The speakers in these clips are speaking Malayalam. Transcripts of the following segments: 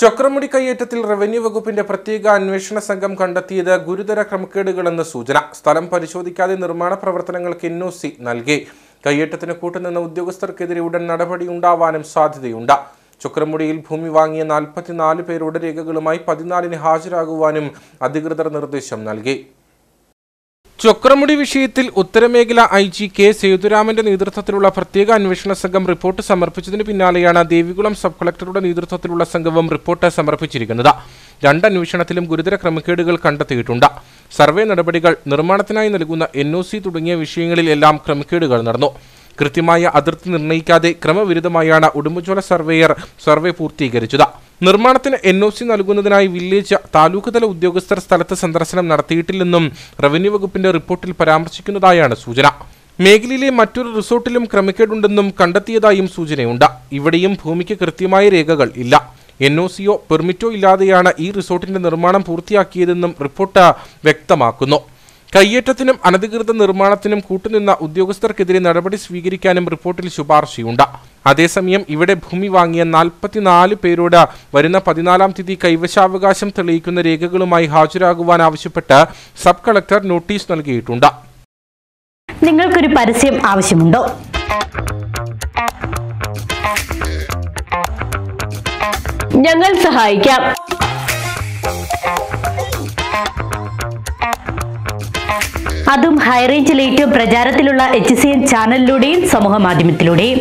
ചക്രമുടി കയ്യേറ്റത്തിൽ റവന്യൂ വകുപ്പിന്റെ പ്രത്യേക അന്വേഷണ സംഘം കണ്ടെത്തിയത് ഗുരുതര ക്രമക്കേടുകളെന്ന് സൂചന. സ്ഥലം പരിശോധിക്കാതെ നിർമ്മാണ പ്രവർത്തനങ്ങൾക്ക് എൻ ഒ സി നൽകി. കയ്യേറ്റത്തിന് കൂട്ടുനിന്ന ഉദ്യോഗസ്ഥർക്കെതിരെ ഉടൻ നടപടിയുണ്ടാവാനും സാധ്യതയുണ്ട്. ചുക്രമുടിയിൽ ഭൂമി വാങ്ങിയ നാൽപ്പത്തിനാല് പേരുടെ രേഖകളുമായി പതിനാലിന് ഹാജരാകുവാനും അധികൃതർ നിർദ്ദേശം നൽകി. ചൊക്രമുടി വിഷയത്തിൽ ഉത്തരമേഖല ഐ ജി കെ സേതുരാമന്റെ നേതൃത്വത്തിലുള്ള പ്രത്യേക അന്വേഷണ സംഘം റിപ്പോർട്ട് സമർപ്പിച്ചതിന് പിന്നാലെയാണ് ദേവികുളം സബ് കളക്ടറുടെ നേതൃത്വത്തിലുള്ള സംഘവും റിപ്പോർട്ട് സമർപ്പിച്ചിരിക്കുന്നത്. രണ്ട് അന്വേഷണത്തിലും ഗുരുതര ക്രമക്കേടുകൾ കണ്ടെത്തിയിട്ടുണ്ട്. സർവേ നടപടികൾ നിർമ്മാണത്തിനായി നൽകുന്ന എൻ ഒ സി തുടങ്ങിയ വിഷയങ്ങളിലെല്ലാം ക്രമക്കേടുകൾ നടന്നു. കൃത്യമായ അതിർത്തി നിർണയിക്കാതെ ക്രമവിരുദ്ധമായാണ് ഉടുമ്പുചോല സർവേയർ സർവേ പൂർത്തീകരിച്ചത്. നിർമ്മാണത്തിന് എൻ ഒ സി നൽകുന്നതിനായി വില്ലേജ് താലൂക്ക് തല ഉദ്യോഗസ്ഥർ സ്ഥലത്ത് സന്ദർശനം നടത്തിയിട്ടില്ലെന്നും റവന്യൂ വകുപ്പിന്റെ റിപ്പോർട്ടിൽ പരാമർശിക്കുന്നതായാണ് സൂചന. മേഖലയിലെ മറ്റൊരു റിസോർട്ടിലും ക്രമക്കേടുണ്ടെന്നും കണ്ടെത്തിയതായും സൂചനയുണ്ട്. ഇവിടെയും ഭൂമിക്ക് കൃത്യമായ രേഖകൾ ഇല്ല. എൻ ഒ സിയോ പെർമിറ്റോ ഇല്ലാതെയാണ് ഈ റിസോർട്ടിന്റെ നിർമ്മാണം പൂർത്തിയാക്കിയതെന്നും റിപ്പോർട്ട് വ്യക്തമാക്കുന്നു. കയ്യേറ്റത്തിനും അനധികൃത നിർമ്മാണത്തിനും കൂട്ടുനിന്ന ഉദ്യോഗസ്ഥർക്കെതിരെ നടപടി സ്വീകരിക്കാനും റിപ്പോർട്ടിൽ ശുപാർശയുണ്ട്. അതേസമയം ഇവിടെ ഭൂമി വാങ്ങിയ നാൽപ്പത്തിനാല് പേരോട് വരുന്ന പതിനാലാം തീയതി കൈവശാവകാശം തെളിയിക്കുന്ന രേഖകളുമായി ഹാജരാകുവാൻ ആവശ്യപ്പെട്ട് സബ് കളക്ടർ നോട്ടീസ് നൽകിയിട്ടുണ്ട്. നിങ്ങൾക്കൊരു പരസ്യം ആവശ്യമുണ്ടോ? ഞങ്ങൾ സഹായിക്കാം. അതും ഹൈറേഞ്ചിൽ പ്രചാരത്തിലുള്ള എച്ച് സി എൻ ചാനലിലൂടെയും സമൂഹ മാധ്യമത്തിലൂടെയും.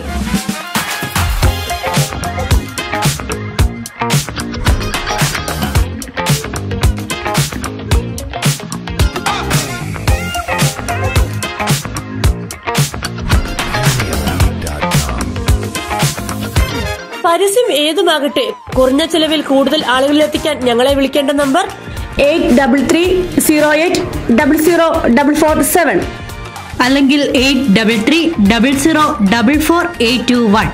പരസ്യം ഏതുമാകട്ടെ? കുറഞ്ഞ ചെലവിൽ കൂടുതൽ ആളുകളിലെത്തിക്കാൻ ഞങ്ങളെ വിളിക്കേണ്ട number eight double three zero eight double zero double four seven അല്ലെങ്കിൽ eight double three double zero double four eight two one